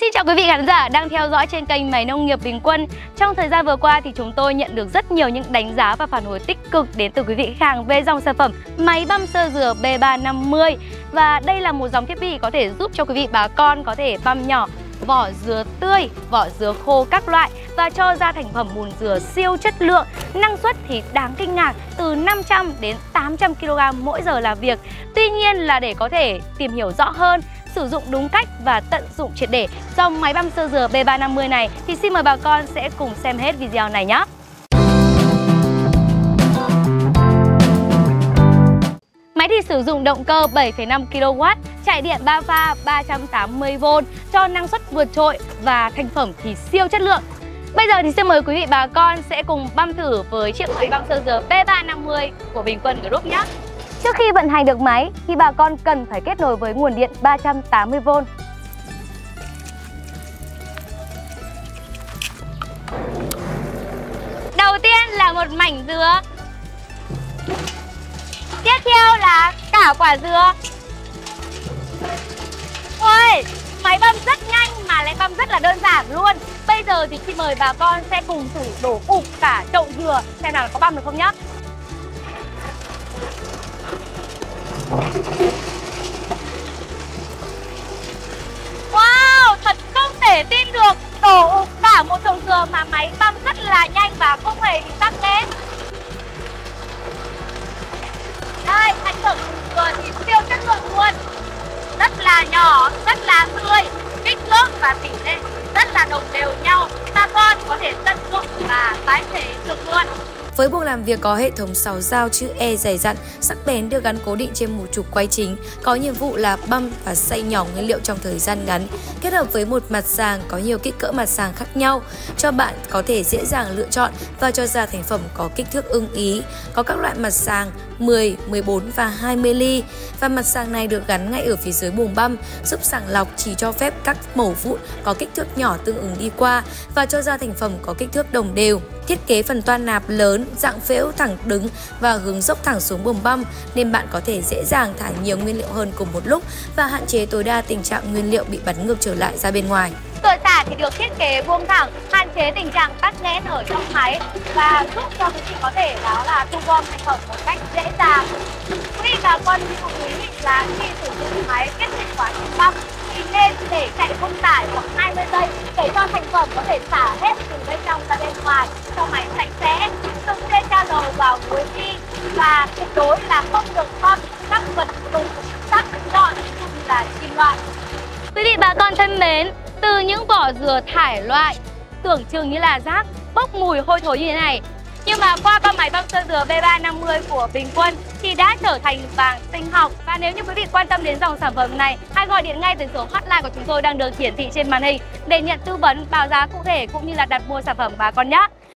Xin chào quý vị khán giả đang theo dõi trên kênh Máy Nông nghiệp Bình Quân. Trong thời gian vừa qua thì chúng tôi nhận được rất nhiều những đánh giá và phản hồi tích cực đến từ quý vị khách hàng về dòng sản phẩm máy băm sơ dừa B350. Và đây là một dòng thiết bị có thể giúp cho quý vị bà con có thể băm nhỏ vỏ dừa tươi, vỏ dừa khô các loại và cho ra thành phẩm bùn dừa siêu chất lượng. Năng suất thì đáng kinh ngạc từ 500 đến 800 kg mỗi giờ làm việc. Tuy nhiên là để có thể tìm hiểu rõ hơn sử dụng đúng cách và tận dụng triệt để dòng máy băm sơ dừa B350 này thì xin mời bà con sẽ cùng xem hết video này nhé. Máy thì sử dụng động cơ 7,5 kW, chạy điện 3 pha 380V cho năng suất vượt trội và thành phẩm thì siêu chất lượng. Bây giờ thì xin mời quý vị bà con sẽ cùng băm thử với chiếc máy băm sơ dừa B350 của Bình Quân Group nhé. Trước khi vận hành được máy thì bà con cần phải kết nối với nguồn điện 380V. Đầu tiên là một mảnh dứa. Tiếp theo là cả quả dứa. Ôi, máy băm rất nhanh mà lại băm rất là đơn giản luôn. Bây giờ thì xin mời bà con sẽ cùng thử đổ cục cả chậu dừa xem nào có băm được không nhá. Wow, thật không thể tin được. Đổ cả một thùng dừa mà máy băm rất là nhanh và không hề bị tắc nghẽn. Đây, thành phẩm dừa thì siêu chất lượng luôn. Rất là nhỏ, rất là tươi Kích thước và tỷ lệ rất là đồng đều nhau. Ta con có thể tận dụng và tái chế được luôn với buồng làm việc có hệ thống 6 dao chữ E dày dặn, sắc bén được gắn cố định trên một trục quay chính, có nhiệm vụ là băm và xay nhỏ nguyên liệu trong thời gian ngắn, kết hợp với một mặt sàng có nhiều kích cỡ mặt sàng khác nhau, cho bạn có thể dễ dàng lựa chọn và cho ra thành phẩm có kích thước ưng ý. Có các loại mặt sàng 10, 14 và 20 ly và mặt sàng này được gắn ngay ở phía dưới buồng băm, giúp sàng lọc chỉ cho phép các mẩu vụn có kích thước nhỏ tương ứng đi qua và cho ra thành phẩm có kích thước đồng đều. Thiết kế phần toan nạp lớn, dạng phễu thẳng đứng và hướng dốc thẳng xuống buồng băm nên bạn có thể dễ dàng thải nhiều nguyên liệu hơn cùng một lúc và hạn chế tối đa tình trạng nguyên liệu bị bắn ngược trở lại ra bên ngoài. Cửa xả thì được thiết kế vuông thẳng, hạn chế tình trạng tắc nghẽn ở trong máy và giúp cho quý vị có thể đó là thu gom thành phẩm một cách dễ dàng. Quý vị và quân lưu ý là khi sử dụng máy kết thúc quá trình băm thì nên để chạy không tải khoảng 20 giây để cho thành phẩm có thể xả hết từ bên trong ra bên và tuyệt đối là không được gom các vật dụng sắc nhọn như là kim loại. Quý vị bà con thân mến, từ những vỏ dừa thải loại tưởng chừng như là rác, bốc mùi hôi thối như thế này nhưng mà qua con máy băm sơ dừa B350 của Bình Quân thì đã trở thành vàng sinh học. Và nếu như quý vị quan tâm đến dòng sản phẩm này, hãy gọi điện ngay từ số hotline của chúng tôi đang được hiển thị trên màn hình để nhận tư vấn báo giá cụ thể cũng như là đặt mua sản phẩm bà con nhé.